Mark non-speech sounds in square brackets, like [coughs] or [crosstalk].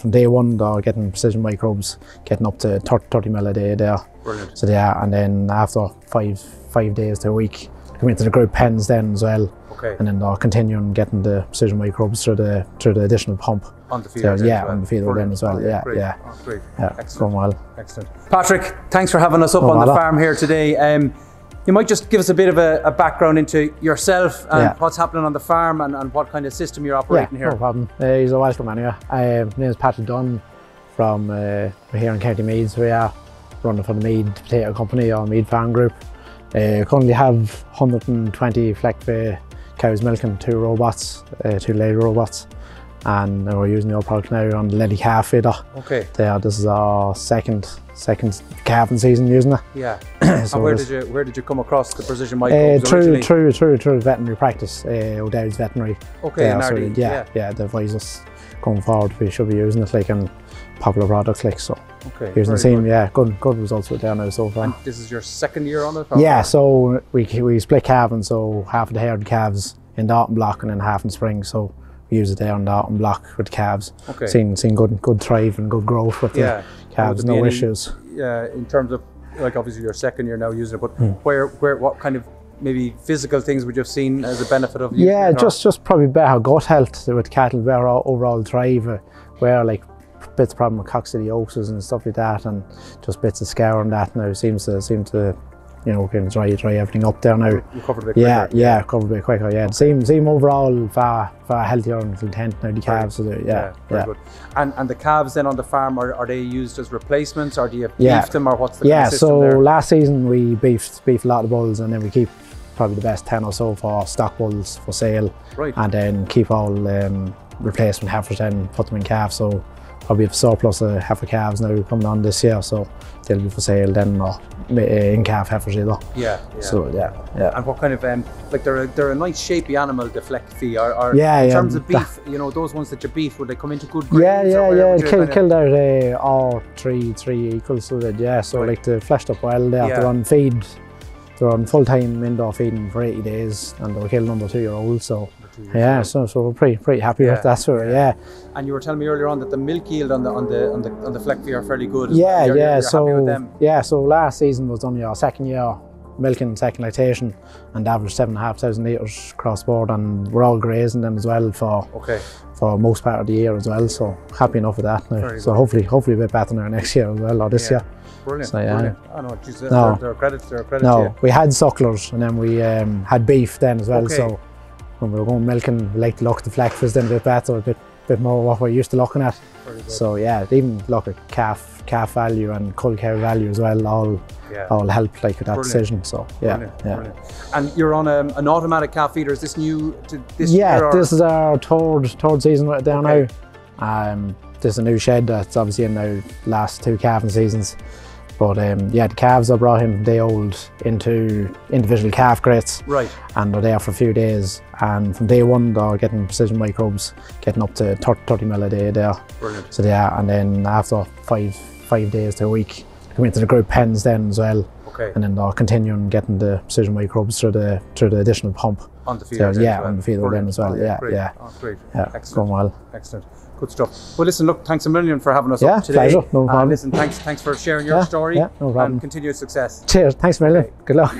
from day one, they're getting precision microbes, getting up to 30, 30 mil a day there. Brilliant. So yeah, and then after five five days to a week, come into the group pens then as well. Okay. And then they're continuing getting the precision microbes through the through the additional pump. On the field. So, yeah, as well. on the field then as well. Oh, Yeah, great. yeah. Oh, great. Yeah, Excellent. going well. Excellent. Patrick, thanks for having us up No on the farm here today. Um, you might just give us a bit of a, a background into yourself and Yeah. what's happening on the farm and, and what kind of system you're Yeah, here. no problem. Uh, he's a welcome anyway. Uh, my name is Patrick Dunne from uh, we're here in County Meath. We are running for the Meade Potato Company or Meade Farm Group. Uh, currently have 120 Fleckvieh cows milking, two robots, uh, two Lely robots, and we're using the product now on the Lely calf feeder. Okay. Yeah, this is our second second calving season using it. Yeah. [coughs] So and where did you where did you come across the precision Uh, microbes through, originally? through, through, through veterinary practice, uh, O'Dowd's veterinary. Okay, Yeah, so RD, yeah, yeah, they advise us going forward. We should be using it like in popular products, like so. Okay. Using the same, good. yeah, good, good results with there now so far. And this is your second year on it? or- Yeah, so we we split calving, so half of the herd calves in the autumn block and then half in spring. So it there in the autumn block with calves. Okay. Seen seen good good thrive and good growth with Yeah. the calves, no any- issues. Yeah, in terms of like obviously your second year now using it, but Hmm. where where what kind of maybe physical things would you have seen as a benefit of using Yeah, just just probably better gut health with cattle, better overall thrive, uh, where like bits of problem with coccidiosis and stuff like that, and just bits of scour on that now seems to seem to, you know, can dry dry everything up there now. recovered a bit Yeah, quicker. yeah, cover a bit quicker. Yeah, same seem overall far far healthier and content now the calves. So they- yeah, very yeah. good. And and the calves then on the farm are, are they used as replacements or do you Yeah. beef them or what's the Yeah, so there? last season we beefed beefed a lot of bulls, and then we keep probably the best ten or so for stock bulls for sale, Right. and then keep all um, replacement heifers and put them in calves. So probably have a surplus of heifer calves now coming on this year, so they'll be for sale then or in calf heifers either. Yeah, yeah. So yeah, yeah. and what kind of um like they're a, they're a nice shapy animal, the Fleckvieh. Or, or Yeah, in yeah, terms of that- beef, you know, those ones that you beef, would they come into good grades? Yeah, or yeah, yeah. Kill, kinda- killed out uh, all three, three equals so it. Yeah, so Right. like the fleshed up well. They have Yeah. to run feed. They're on full time indoor feeding for 80 days, and they were killed under two year olds. So two yeah, old. so so we're pretty pretty happy Yeah, with that. So yeah. yeah, And you were telling me earlier on that the milk yield on the on the on the on the fleck are fairly good. yeah, well. You're- yeah. you're so happy with them. yeah, so last season was only our second year milking, second lactation, and average seven and a half thousand litres cross board, and we're all grazing them as well for Okay. for most part of the year as well. So happy enough with that now. Very so good. hopefully hopefully a bit better now next year as well or this Yeah. year. Brilliant. So, yeah. Brilliant. Oh no, geez, No. they're, they're. They're a credit to No, we had sucklers and then we um, had beef then as well. Okay. So when we were going milking, we like to look at the Fleckvieh then a bit better, a bit bit more what we're used to looking at. So yeah, even look at calf calf value and cull cow value as well. All Yeah. all help like with that Brilliant. decision. So yeah, Brilliant, yeah. brilliant. And you're on um, an automatic calf feeder. Is this new to this yeah, year? this is our third third season right there Okay. now. Um, there's a new shed that's obviously in now last two calving seasons. But um, yeah, the calves I brought him day old into individual calf crates. right. and they're there for a few days. And from day one, they're getting precision microbes, getting up to 30, 30 mil a day there. Brilliant. So they are, and then after five five days to a week, come into the group pens then as well, Okay. and then they're continuing getting the precision microbes through the through the additional pump. on the field. So, yeah, well. on the field then as well, Oh, yeah, great. yeah. Oh, great. Yeah, oh, Excellent. going well. Excellent. Good stuff. Well, listen, look, thanks a million for having us Yeah, up today. pleasure, no And problem. listen, thanks, thanks for sharing your Yeah, story yeah, no problem. and continued success. Cheers, thanks a million. Okay. Good luck.